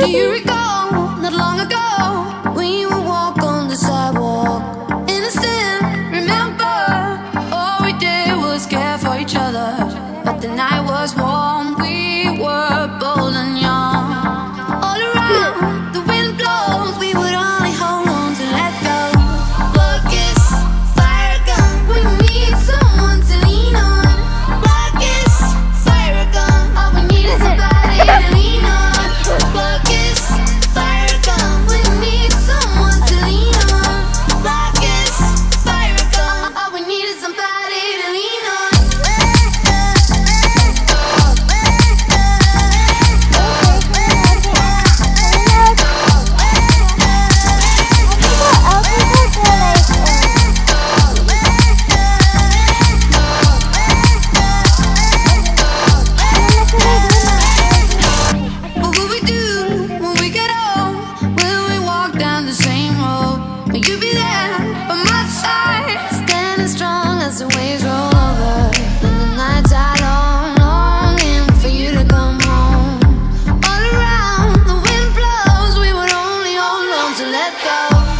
Do you recall not long ago to let go.